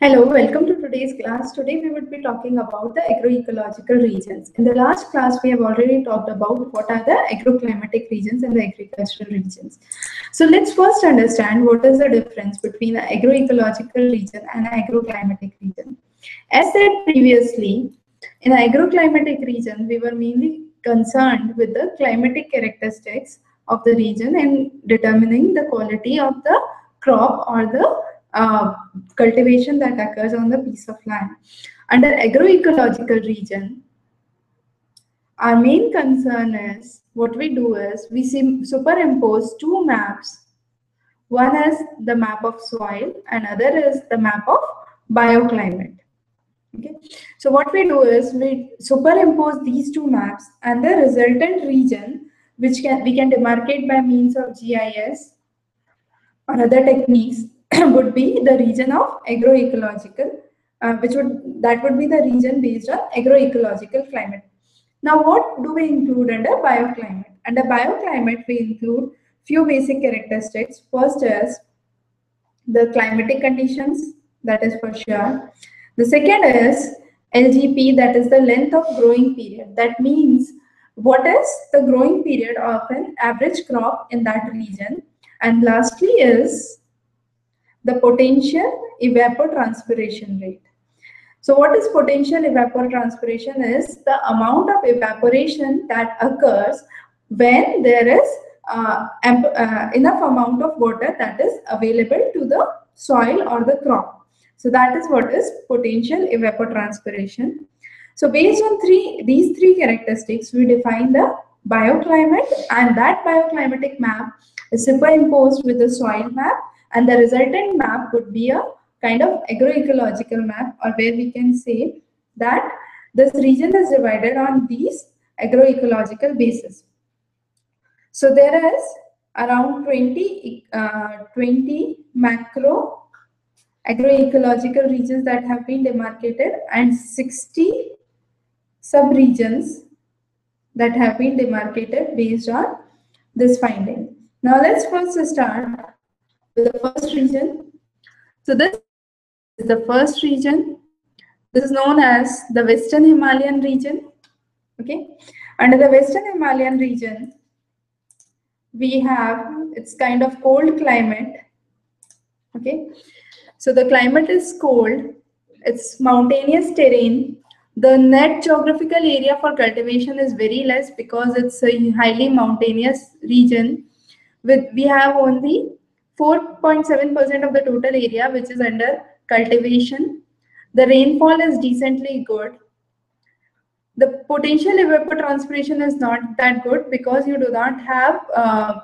Hello, welcome to today's class. Today we would be talking about the agroecological regions. In the last class, we have already talked about what are the agroclimatic regions and the agricultural regions. So let's first understand what is the difference between an agroecological region and an agroclimatic region. As said previously, in an agroclimatic region, we were mainly concerned with the climatic characteristics of the region and determining the quality of the crop or the cultivation that occurs on the piece of land. Under agroecological region, our main concern is what we do is we superimpose two maps. One is the map of soil and other is the map of bioclimate. Okay, so what we do is we superimpose these two maps and the resultant region, which can we can demarcate by means of GIS or other techniques would be the region of agroecological, uh, which would that would be the region based on agroecological climate. Now, what do we include under bioclimate? Under bioclimate, we include few basic characteristics. First is the climatic conditions, that is for sure. The second is LGP, that is the length of growing period. That means what is the growing period of an average crop in that region. And lastly is the potential evapotranspiration rate. So what is potential evapotranspiration is the amount of evaporation that occurs when there is uh, uh, enough amount of water that is available to the soil or the crop. So that is what is potential evapotranspiration. So based on three these three characteristics, we define the bioclimate and that bioclimatic map is superimposed with the soil map and the resultant map would be a kind of agroecological map or where we can say that this region is divided on these agroecological bases. So there is around 20, uh, 20 macro agroecological regions that have been demarcated and 60 sub-regions that have been demarcated based on this finding. Now let's first start the first region. So this is the first region. This is known as the Western Himalayan region. Okay. Under the Western Himalayan region, we have, it's kind of cold climate. Okay. So the climate is cold. It's mountainous terrain. The net geographical area for cultivation is very less because it's a highly mountainous region. With we have only 4.7% of the total area which is under cultivation. The rainfall is decently good. The potential evapotranspiration is not that good because you do not have uh,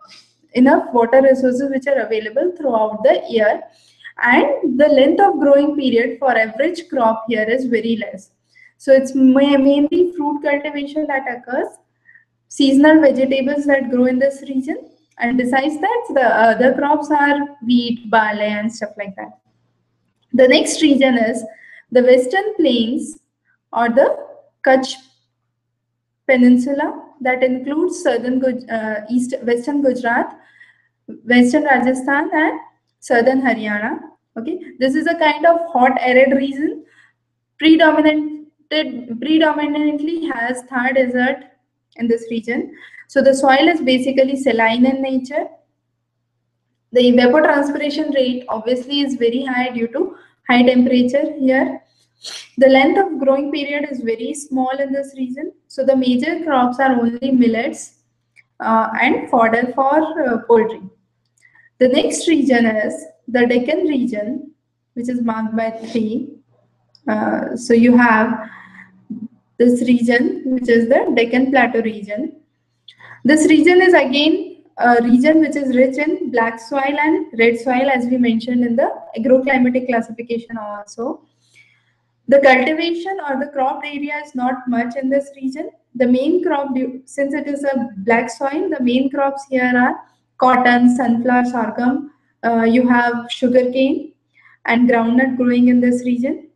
enough water resources which are available throughout the year and the length of growing period for average crop here is very less. So it's mainly fruit cultivation that occurs, seasonal vegetables that grow in this region and besides that, the other crops are wheat, barley, and stuff like that. The next region is the Western Plains or the Kutch Peninsula that includes southern uh, east western Gujarat, western Rajasthan, and southern Haryana. Okay, this is a kind of hot arid region. Predominated predominantly has Thar desert in this region so the soil is basically saline in nature. The evapotranspiration rate obviously is very high due to high temperature here. The length of growing period is very small in this region. So the major crops are only millets uh, and fodder for uh, poultry. The next region is the Deccan region, which is marked by three. Uh, so you have this region, which is the Deccan Plateau region. This region is again a region which is rich in black soil and red soil as we mentioned in the agroclimatic classification also. The cultivation or the crop area is not much in this region. The main crop, since it is a black soil, the main crops here are cotton, sunflower, sorghum. Uh, you have sugarcane and groundnut growing in this region.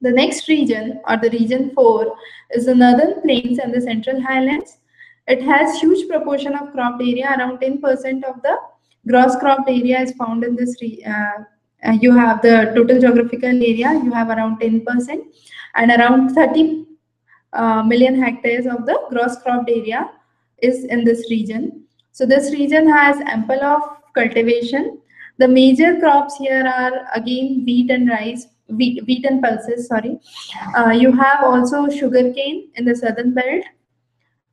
The next region or the region 4 is the northern plains and the central highlands. It has huge proportion of cropped area. Around 10% of the gross cropped area is found in this uh, uh, you have the total geographical area, you have around 10% and around 30 uh, million hectares of the gross cropped area is in this region. So this region has ample of cultivation. The major crops here are again wheat and rice, wheat, wheat and pulses, sorry. Uh, you have also sugarcane in the southern belt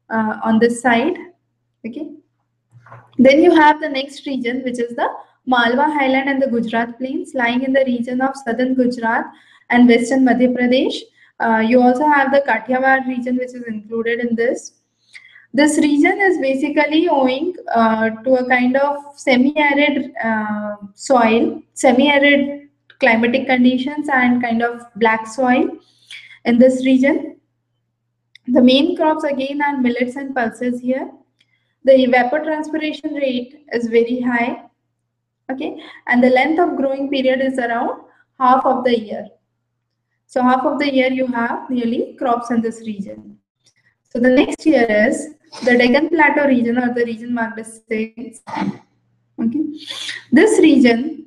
uh, on this side, okay. Then you have the next region, which is the Malwa Highland and the Gujarat Plains, lying in the region of southern Gujarat and western Madhya Pradesh. Uh, you also have the Kathiawar region, which is included in this. This region is basically owing uh, to a kind of semi-arid uh, soil, semi-arid climatic conditions and kind of black soil in this region. The main crops again are millets and pulses here. The evapotranspiration rate is very high. Okay, and the length of growing period is around half of the year. So half of the year you have nearly crops in this region. So the next year is the Deccan Plateau region or the region marked as 6. Okay. This region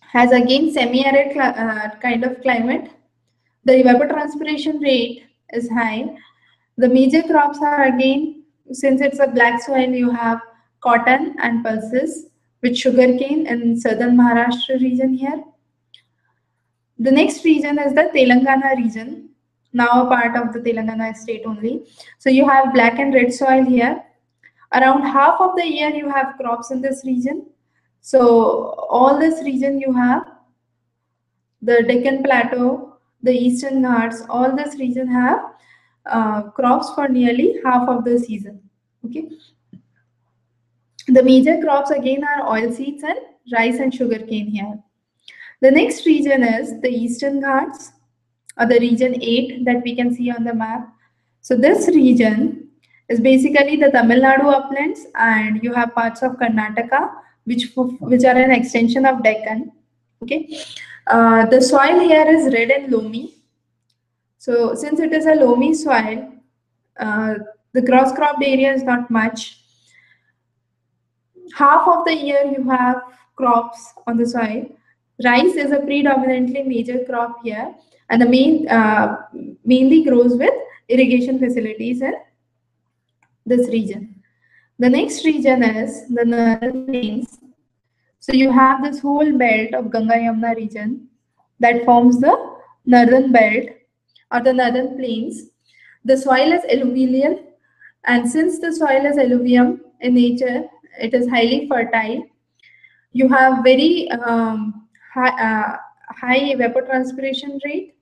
has again semi-arid uh, kind of climate. The evapotranspiration rate is high. The major crops are again, since it's a black soil, you have cotton and pulses with sugarcane in southern Maharashtra region here. The next region is the Telangana region, now a part of the Telangana state only. So you have black and red soil here. Around half of the year you have crops in this region. So all this region you have the Deccan Plateau, the Eastern Ghats, all this region have uh, crops for nearly half of the season. Okay. The major crops again are oilseeds and rice and sugarcane here. The next region is the Eastern Ghats or the region 8 that we can see on the map. So this region is basically the Tamil Nadu uplands and you have parts of Karnataka which, which are an extension of Deccan. Okay. Uh, the soil here is red and loamy. So since it is a loamy soil, uh, the gross cropped area is not much. Half of the year you have crops on the soil Rice is a predominantly major crop here and the main uh, mainly grows with irrigation facilities in this region. The next region is the northern plains. So you have this whole belt of Ganga Yamuna region that forms the northern belt or the northern plains. The soil is alluvial and since the soil is alluvium in nature, it is highly fertile. You have very um, high, uh, high evapotranspiration rate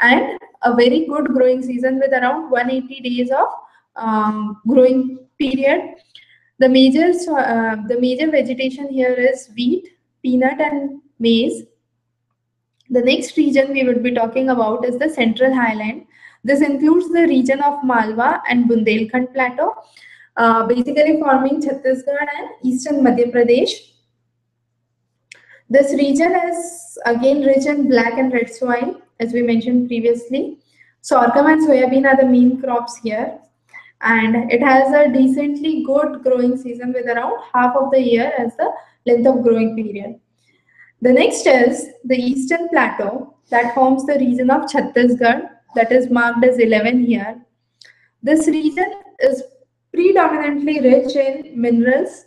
and a very good growing season with around 180 days of um, growing period. The major, uh, the major vegetation here is wheat, peanut and maize. The next region we would be talking about is the Central Highland. This includes the region of Malwa and Bundelkhand Plateau, uh, basically forming Chhattisgarh and Eastern Madhya Pradesh. This region is again rich in black and red soil, as we mentioned previously. Sorghum and soybean are the main crops here. And it has a decently good growing season with around half of the year as the length of growing period. The next is the Eastern Plateau that forms the region of Chhattisgarh that is marked as 11 here. This region is predominantly rich in minerals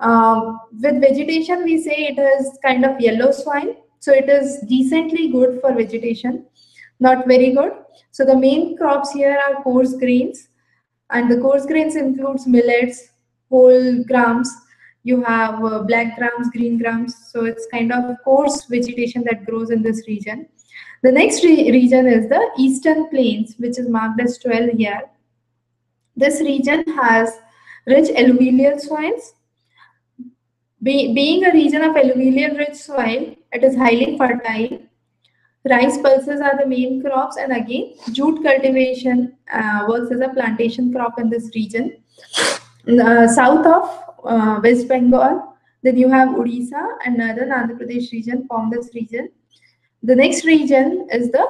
um, with vegetation, we say it is kind of yellow soil. So it is decently good for vegetation, not very good. So the main crops here are coarse grains. And the coarse grains includes millets, whole grams. You have uh, black grams, green grams. So it's kind of coarse vegetation that grows in this region. The next re region is the Eastern Plains, which is marked as 12 here. This region has rich alluvial soils be, being a region of alluvial rich soil, it is highly fertile. Rice pulses are the main crops and again jute cultivation uh, works as a plantation crop in this region. Uh, south of uh, West Bengal, then you have Odisha and northern Andhra Pradesh region form this region. The next region is the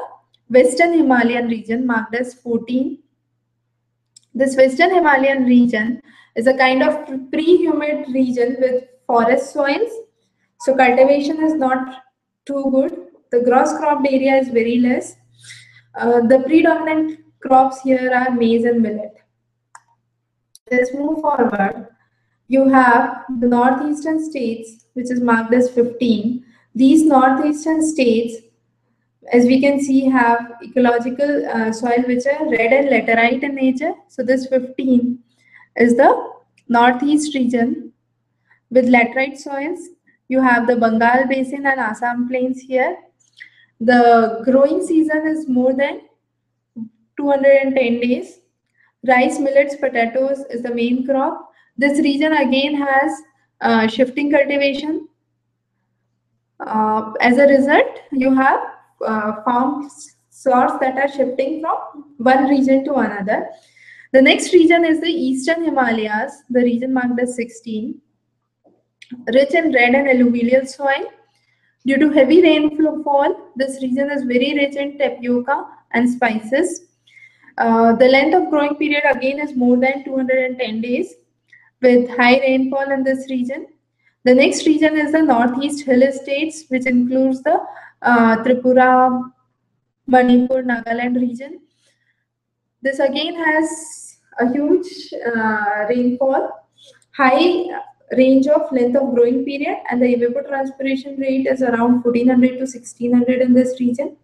Western Himalayan region marked as 14. This Western Himalayan region is a kind of per-humid region with forest soils. So cultivation is not too good. The gross cropped area is very less. Uh, the predominant crops here are maize and millet. Let's move forward. You have the northeastern states, which is marked as 15. These northeastern states, as we can see, have ecological uh, soil which are red and laterite in nature. So this 15 is the northeast region with laterite soils. You have the Bengal Basin and Assam Plains here. The growing season is more than 210 days. Rice, millets, potatoes is the main crop. This region again has uh, shifting cultivation. Uh, as a result, you have uh, farm source that are shifting from one region to another. The next region is the Eastern Himalayas, the region marked as 16. Rich in red and alluvial soil. Due to heavy rainfall, fall, this region is very rich in tapioca and spices. Uh, the length of growing period again is more than 210 days with high rainfall in this region. The next region is the Northeast Hill States, which includes the uh, Tripura, Manipur, Nagaland region. This again has a huge uh, rainfall, high range of length of growing period, and the evapotranspiration rate is around 1400 to 1600 in this region.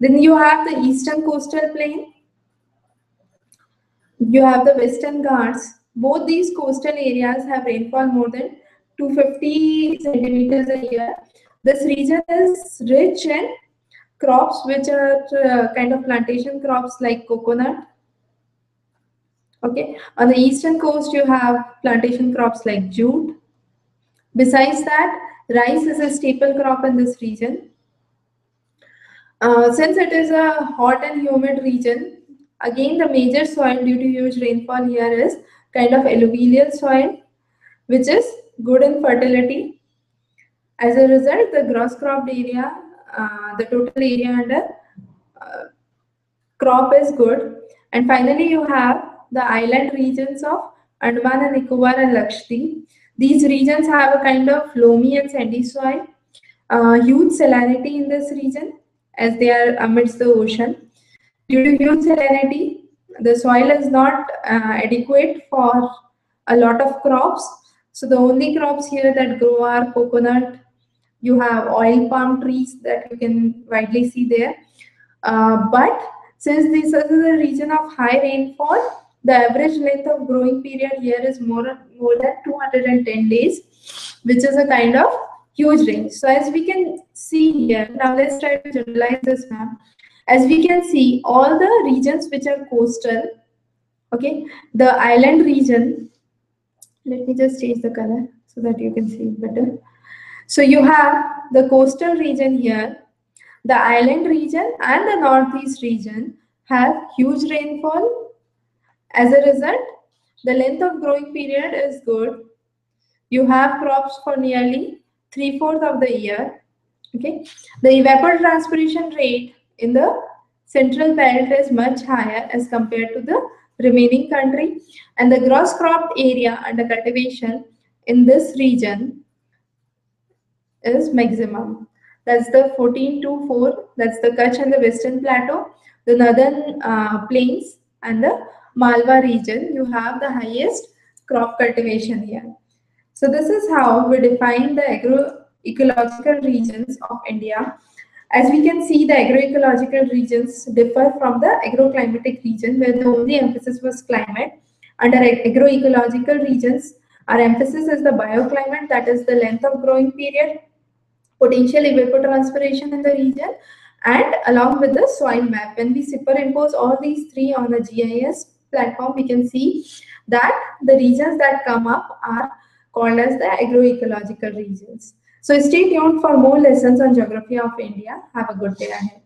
Then you have the eastern coastal plain, you have the Western Ghats. Both these coastal areas have rainfall more than 250 centimeters a year. This region is rich in crops which are uh, kind of plantation crops like coconut. Okay, on the eastern coast you have plantation crops like jute. Besides that, rice is a staple crop in this region. Uh, since it is a hot and humid region, Again, the major soil due to huge rainfall here is kind of alluvial soil, which is good in fertility. As a result, the gross cropped area, uh, the total area under uh, crop is good. And finally, you have the island regions of Andaman and Nicobar and Lakshadweep. These regions have a kind of loamy and sandy soil, uh, huge salinity in this region as they are amidst the ocean. Due to huge salinity, the soil is not uh, adequate for a lot of crops. So the only crops here that grow are coconut. You have oil palm trees that you can widely see there. Uh, but since this is a region of high rainfall, the average length of growing period here is more, more than 210 days, which is a kind of huge range. So as we can see here, now let's try to generalize this map. As we can see, all the regions which are coastal, okay, the island region, let me just change the color so that you can see better. So you have the coastal region here, the island region and the northeast region have huge rainfall. As a result, the length of growing period is good. You have crops for nearly three-fourths of the year. Okay, the evapotranspiration rate in the central belt is much higher as compared to the remaining country and the gross cropped area under cultivation in this region is maximum. That's the 14 to 4, that's the Kutch and the Western Plateau, the Northern uh, Plains and the Malwa region, you have the highest crop cultivation here. So this is how we define the agroecological regions of India as we can see, the agroecological regions differ from the agroclimatic region where the only emphasis was climate. Under agroecological regions, our emphasis is the bioclimate, that is the length of growing period, potential evapotranspiration in the region, and along with the soil map. When we superimpose all these three on the GIS platform, we can see that the regions that come up are called as the agroecological regions. So stay tuned for more lessons on geography of India. Have a good day ahead.